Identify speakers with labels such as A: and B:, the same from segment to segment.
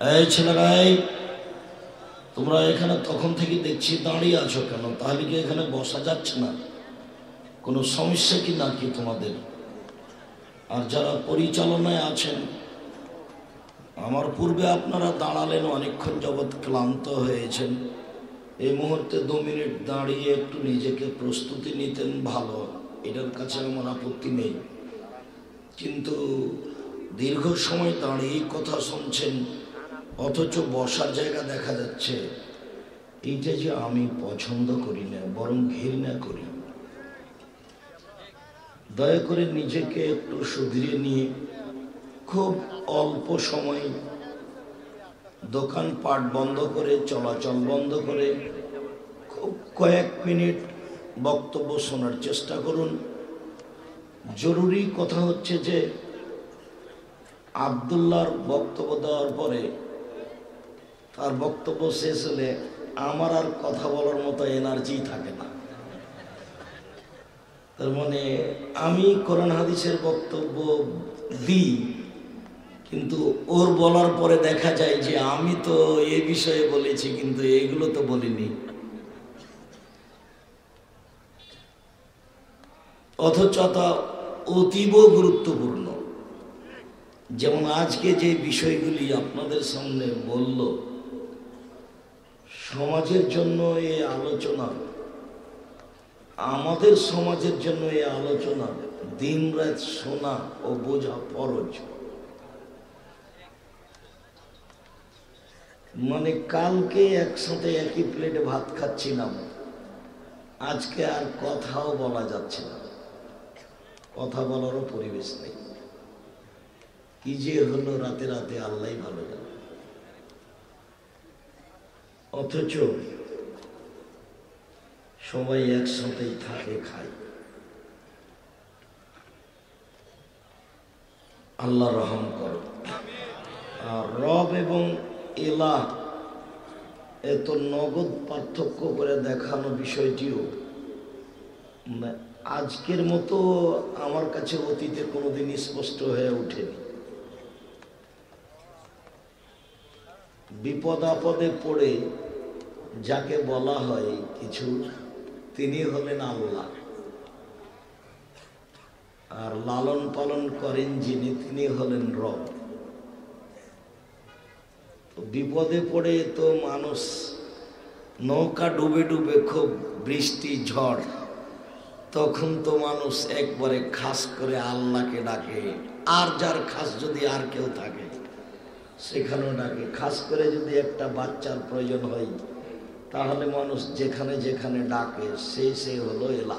A: এই ছেলেরা এই তোমরা এখানে তখন থেকে দেখছি দাঁড়িয়ে আছো কেন? তাহলে কি এখানে বসা যাচ্ছে না? কোনো সমস্যা কি না কি তোমাদের? আর যারা পরিচালনায় আছেন, আমার পূর্বে আপনারা দাঁড়ালেন, অনেকক্ষণ যাবৎ ক্লান্ত হয়েছেন। এই মুহূর্তে দু মিনিট দাঁড়িয়ে একটু নিজেকে প্রস্তুতি নিতেন, ভালো। এটার কাছে আমার আপত্তি নেই। কিন্তু দীর্ঘ সময় দাঁড়িয়ে কথা শুনছেন অথচ বসার জায়গা দেখা যাচ্ছে। এইটা যে আমি পছন্দ করি না, বরং ঘৃণা করি। দয়া করে নিজেকে একটু সুধরিয়ে নিয়ে, খুব অল্প সময় দোকানপাট বন্ধ করে, চলাচল বন্ধ করে, খুব কয়েক মিনিট বক্তব্য শোনার চেষ্টা করুন। জরুরি কথা হচ্ছে যে, আবদুল্লাহর বক্তব্য দেওয়ার পরে তার বক্তব্য শেষ হলে আমার আর কথা বলার মতো এনার্জি থাকে না। তার মানে আমি কোরআন হাদিসের বক্তব্য দিই, কিন্তু ওর বলার পরে দেখা যায় যে আমি তো এ বিষয়ে বলেছি, কিন্তু এগুলো তো বলিনি। অথচ তা অতীব গুরুত্বপূর্ণ। যেমন আজকে যে বিষয়গুলি আপনাদের সামনে বলল সমাজের জন্য এই আলোচনা, আমাদের সমাজের জন্য এই আলোচনা, দিন রাত শোনা ও বোঝা ফরজ। মানে কালকে একসাথে একই প্লেটে ভাত খাচ্ছিলাম, আজকে আর কথাও বলা যাচ্ছে না। কথা বলারও পরিবেশ নেই। কি যে হলো রাতে রাতে আল্লাহ ভালো জানে। অথচ সবাই একসাথেই থাকে, খায়। আল্লাহ রহম করো। আর রব এবং এলা এত নগদ পার্থক্য করে দেখানো বিষয়টিও আজকের মতো আমার কাছে অতীতে কোনোদিন স্পষ্ট হয়ে ওঠেনি। বিপদ আপদে পড়ে যাকে বলা হয় কিছু, তিনি হলেন আল্লাহ। আর লালন পালন করেন যিনি, তিনি হলেন রব। বিপদে পড়ে তো মানুষ নৌকা ডুবে ডুবে, খুব বৃষ্টি, ঝড়, তখন তো মানুষ একবারে খাস করে আল্লাহকে ডাকে। আর যার খাস যদি আর কেউ থাকে সেখানেও ডাকে খাস করে যদি একটা বাচ্চার প্রয়োজন হয়, তাহলে মানুষ যেখানে যেখানে ডাকে, সে সে হলো এলা।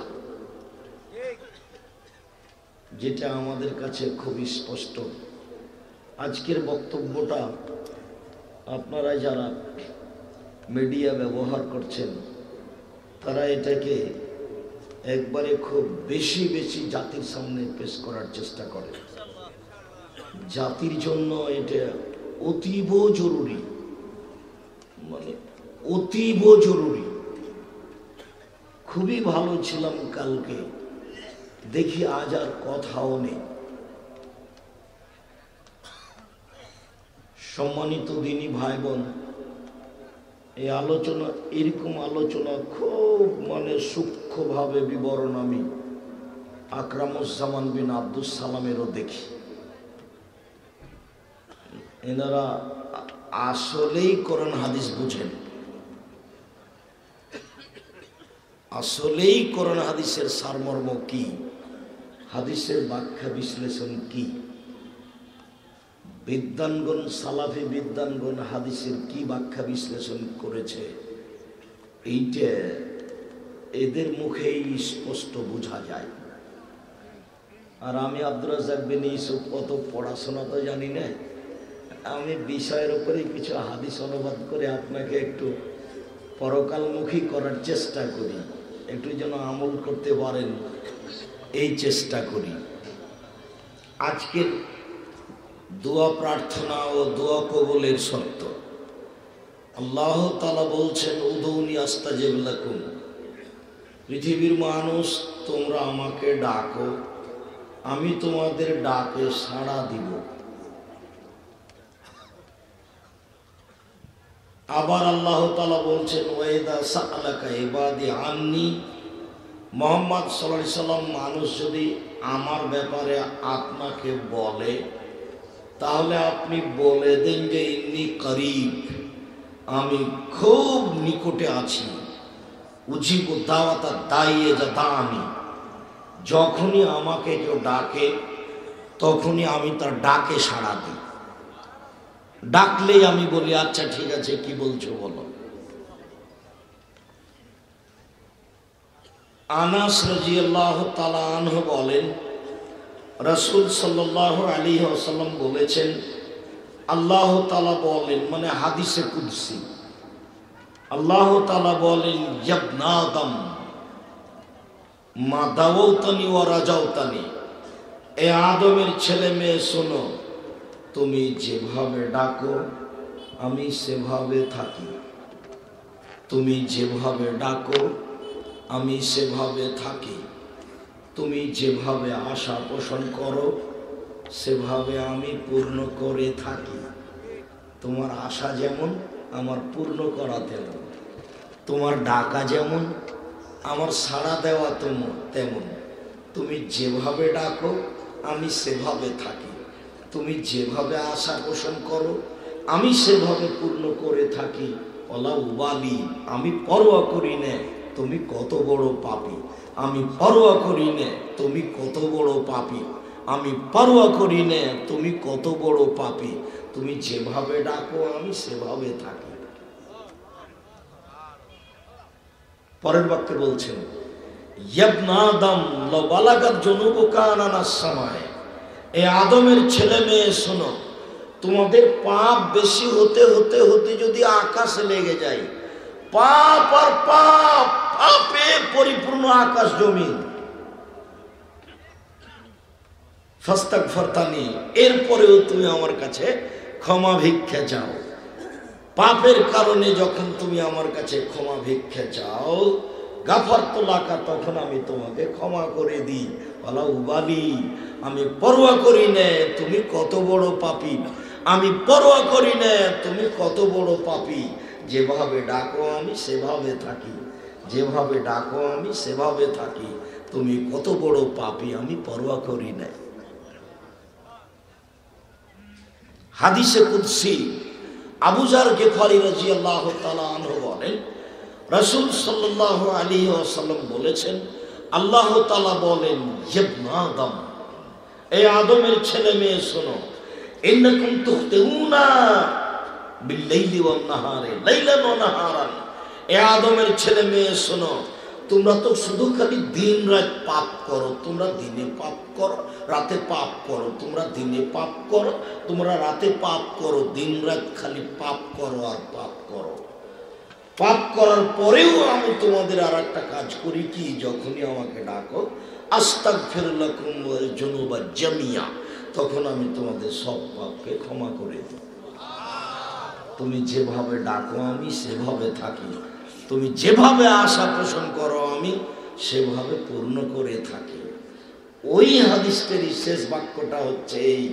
A: যেটা আমাদের কাছে খুবই স্পষ্ট। আজকের বক্তব্যটা আপনারা যারা মিডিয়া ব্যবহার করছেন, তারা এটাকে একবারে খুব বেশি বেশি জাতির সামনে পেশ করার চেষ্টা করে। জাতির জন্য এটা অতীব জরুরি। মানে অতীব জরুরি। খুবই ভালো ছিলাম কালকে। দেখি আজ আর কথাও নেই। সম্মানিত দিনী ভাই বোন এই আলোচনা, এরকম আলোচনা খুব মানে সূক্ষ্মভাবে বিবরণ আমি আকরামুজ্জামান বিন আব্দুল সালামেরও দেখি। এনারা আসলেই কোরআন হাদিস বুঝেন। আসলেই কোরআন হাদিসের সারমর্ম কি? হাদিসের ব্যাখ্যা বিশ্লেষণ কি? বিদ্যানগণ সালাফি বিদ্যানগণ হাদিসের কি ব্যাখ্যা বিশ্লেষণ করেছে? এইটা এদের মুখেই স্পষ্ট বোঝা যায়। আর আমি আব্দুর রাজাক বিন কত পড়াশোনা তো জানি না। আমি বিষয়ের উপরে কিছু হাদিস অনুবাদ করে আপনাকে একটু পরকালমুখী করার চেষ্টা করি। একটু যেন আমল করতে পারেন, এই চেষ্টা করি। আজকের দোয়া প্রার্থনা ও দোয়া কবলের শর্ত। আল্লাহ তালা বলছেন, উদৌনি আস্তা জেবলাকুম পৃথিবীর মানুষ, তোমরা আমাকে ডাকো, আমি তোমাদের ডাকে সাড়া দিব। আবার আল্লাহ তালা বলছেন ওয়েদা সালাকা এবাদি আননি। মোহাম্মদ সাল্লাহ সাল্লাম, মানুষ যদি আমার ব্যাপারে আপনাকে বলে, তাহলে আপনি বলে দেন যে ইন্নি করিব। আমি খুব নিকটে আছি। উজিব দাওয়াতা দাইয়ে যাতা আমি যখনই আমাকে কেউ ডাকে, তখনই আমি তার ডাকে সাড়া দিই। ডাকলেই আমি বলি আচ্ছা ঠিক আছে, কি বলছো বলো। আনাস তালা আনহ বলেন, রসুল সাল্লাহ আলী আসাল্লাম বলেছেন, আল্লাহ তালা বলেন মানে হাদিসে কুদ্সি, আল্লাহ তালা বলেন জবনাদম মা দাওতানি ও রাজাউতানি, এ আদমের ছেলে মেয়ে শোনো তুমি যেভাবে ডাকো, আমি সেভাবে থাকি। তুমি যেভাবে ডাকো, আমি সেভাবে থাকি। তুমি যেভাবে আশা পোষণ করো, সেভাবে আমি পূর্ণ করে থাকি। তোমার আশা যেমন, আমার পূর্ণ করা তেমন। তোমার ডাকা যেমন, আমার সাড়া দেওয়া তেমন তেমন। তুমি যেভাবে ডাকো, আমি সেভাবে থাকি। তুমি যেভাবে আশা পোষণ করো, আমি সেভাবে পূর্ণ করে থাকি। অলা উবালি আমি পরোয়া করি নে, তুমি কত বড় পাপি। আমি পরোয়া করি নে, তুমি কত বড় পাপি। আমি পরোয়া করি নে, তুমি কত বড় পাপি। তুমি যেভাবে ডাকো, আমি সেভাবে থাকি। পরের বাক্যে বলছেন ইয়াবনাদম লবালাগাত জনুবকানানাস সময়। এ আদমের ছেলে মেয়ে, শোনো, তোমাদের পাপ বেশি হতে হতে হতে যদি আকাশে লেগে যায়, পাপ আর পাপ, পাপে পরিপূর্ণ আকাশ জমি ফাস্তাক ফরতানি এরপরেও তুমি আমার কাছে ক্ষমা ভিক্ষা চাও। পাপের কারণে যখন তুমি আমার কাছে ক্ষমা ভিক্ষা চাও গাফার তোলাকা তখন আমি তোমাকে ক্ষমা করে দিই। বলা উবালি আমি পরোয়া করি নে, তুমি কত বড় পাপি। আমি পরোয়া করি নে, তুমি কত বড় পাপি। যেভাবে ডাকো আমি সেভাবে থাকি। যেভাবে ডাকো আমি সেভাবে থাকি। তুমি কত বড় পাপি, আমি পরোয়া করি না। হাদিসে কুদ্সি আবুজার গেফারি রাজি আল্লাহ আনহ বলেন রসুল সাল্লাহ আলী আসাল্লাম বলেছেন, আল্লাহ তালা বলেন আদম। এই আদমের ছেলে মেয়ে, শোনো এরকম নাহারে এ আদমের ছেলে মেয়ে, শোনো, তোমরা তো শুধু খালি দিন রাত পাপ করো, তোমরা দিনে পাপ করো, রাতে পাপ করো, তোমরা দিনে পাপ করো, তোমরা রাতে পাপ করো, দিন রাত খালি পাপ করো আর পাপ করো। পাপ করার পরেও আমি তোমাদের আর একটা কাজ করি কি? যখনই আমাকে ডাকো আস্তাক ফেরলাকুম জনুবা জামিয়া, তখন আমি তোমাদের সব পাপকে ক্ষমা করে দিই তুমি যেভাবে ডাকো আমি, সেভাবে থাকি। তুমি যেভাবে আশা পোষণ করো আমি, সেভাবে পূর্ণ করে থাকি। ওই হাদিসেরই শেষ বাক্যটা হচ্ছে এই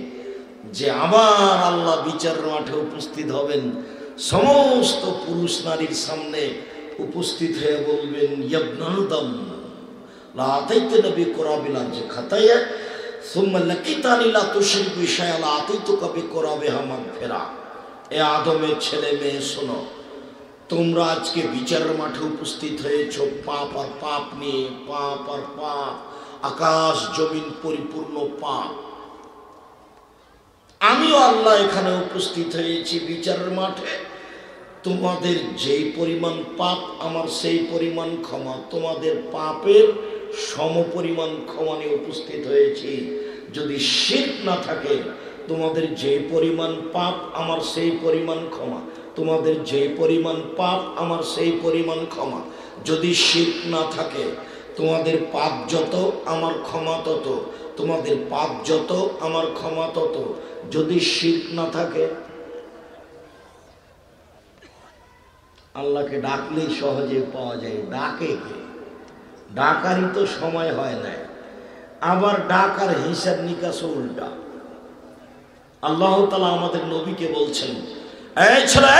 A: যে, আবার আল্লাহ বিচার মাঠে উপস্থিত হবেন। সমস্ত পুরুষ নারীর সামনে উপস্থিত হয়ে বলবেন ইয়াবনাদম লাতাইতে নবী কোরাবিলাম যে খাতাইয়া সুম্মা লাকিতানি লা তুশরিক বিশায়া লা আতাইতুকা বিকরাবিহা মাগফিরা। এ আদমের ছেলে মেয়ে, শোনো, তোমরা আজকে বিচারের মাঠে উপস্থিত হয়েছ, পাপ আর পাপ নিয়ে, পাপ আর পাপ, আকাশ জমিন পরিপূর্ণ পাপ। আমিও আল্লাহ এখানে উপস্থিত হয়েছি বিচারের মাঠে। তোমাদের যেই পরিমাণ পাপ, আমার সেই পরিমাণ ক্ষমা। তোমাদের পাপের সম পরিমাণ ক্ষমা নিয়ে উপস্থিত হয়েছি। যদি শীত না থাকে, তোমাদের যে পরিমাণ পাপ, আমার সেই পরিমাণ ক্ষমা। তোমাদের যে পরিমাণ পাপ, আমার সেই পরিমাণ ক্ষমা। যদি শীত না থাকে, তোমাদের পাপ যত, আমার ক্ষমা তত। তোমাদের পাপ যত, আমার ক্ষমা তত। যদি শীত না থাকে, আল্লাহকে ডাকলেই সহজে পাওয়া যায়। ডাকে কে? ডাকারই তো সময় হয় না আবার ডাকার হিসাব নিকাশ উল্টা। আল্লাহ তালা আমাদের নবীকে বলছেন, এই ছেলে